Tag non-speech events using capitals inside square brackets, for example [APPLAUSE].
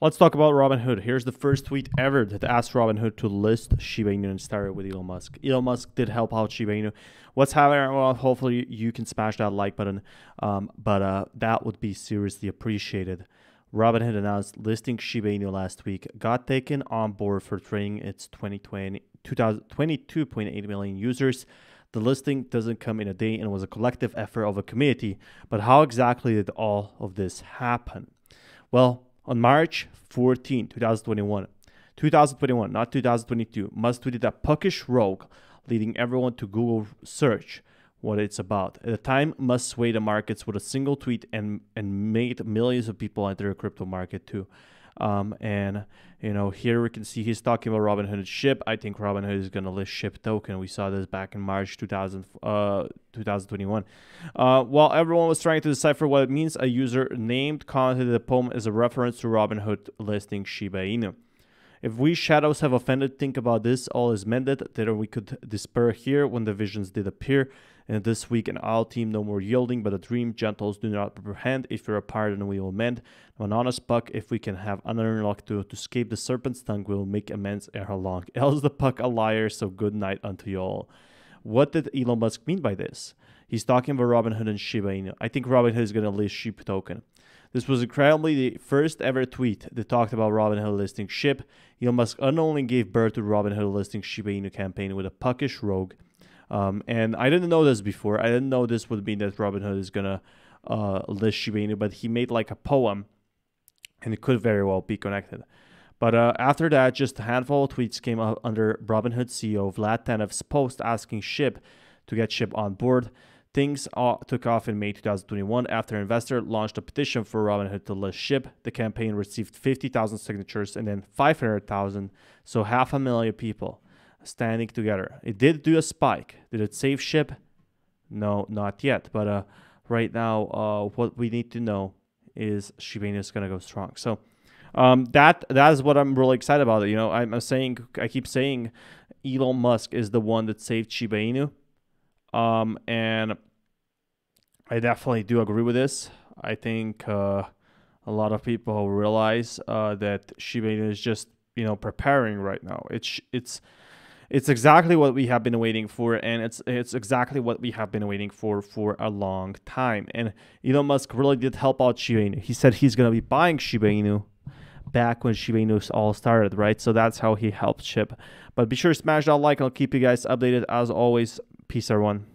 Let's talk about Robinhood. Here's the first tweet ever that asked Robinhood to list Shiba Inu and started with Elon Musk. Elon Musk did help out Shiba Inu. What's happening? Well, hopefully you can smash that like button, um, but uh, that would be seriously appreciated. Robinhood announced listing Shiba Inu last week, got taken on board for trading its 2020, 22.8 million users. The listing doesn't come in a day and was a collective effort of a community. But how exactly did all of this happen? Well, on March 14, 2021, 2021, not 2022, Musk tweeted a puckish rogue, leading everyone to Google search what it's about. At the time, Musk swayed the markets with a single tweet and, and made millions of people enter the crypto market too. Um, and you know, here we can see he's talking about Robinhood SHIB. I think Robinhood is going to list SHIB token. We saw this back in March 2000, uh, 2021. Uh, while everyone was trying to decipher what it means, a user named commented the poem as a reference to Robinhood listing Shiba Inu. If we shadows have offended, think about this. All is mended. That we could despair here when the visions did appear. And this week, an owl team no more yielding, but a dream. Gentles do not apprehend. If you're a pardon, we will mend. An honest buck, if we can have another luck to, to escape the serpent's tongue, we will make amends ere long. [LAUGHS] Else the puck a liar, so good night unto you all. What did Elon Musk mean by this? He's talking about Robinhood and Shiba Inu. I think Robinhood is going to list SHIB token. This was incredibly the first ever tweet that talked about Robinhood listing SHIB. Elon Musk unknowingly gave birth to Robinhood listing Shiba Inu campaign with a puckish rogue um, and I didn't know this before. I didn't know this would mean that Robinhood is gonna uh, list Shiba Inu, but he made like a poem, and it could very well be connected. But uh, after that, just a handful of tweets came out under Robinhood CEO Vlad Tenev's post asking SHIB to get SHIB on board. Things took off in May 2021 after an investor launched a petition for Robinhood to list SHIB. The campaign received 50,000 signatures and then 500,000, so half a million people standing together. It did do a spike. Did it save SHIB? No, not yet. But uh, right now, uh, what we need to know is Shiba Inu is gonna go strong. So um, that that is what I'm really excited about. You know, I'm, I'm, saying I keep saying Elon Musk is the one that saved Shiba Inu, um, and I definitely do agree with this. I think uh, a lot of people realize uh, that Shiba Inu is just you know preparing right now. It's it's it's exactly what we have been waiting for, and it's it's exactly what we have been waiting for for a long time. And Elon Musk really did help out Shiba Inu. He said he's gonna be buying Shiba Inu back when Shiba Inu all started, right? So that's how he helped SHIB. But be sure to smash that like. I'll keep you guys updated as always. Peace, everyone.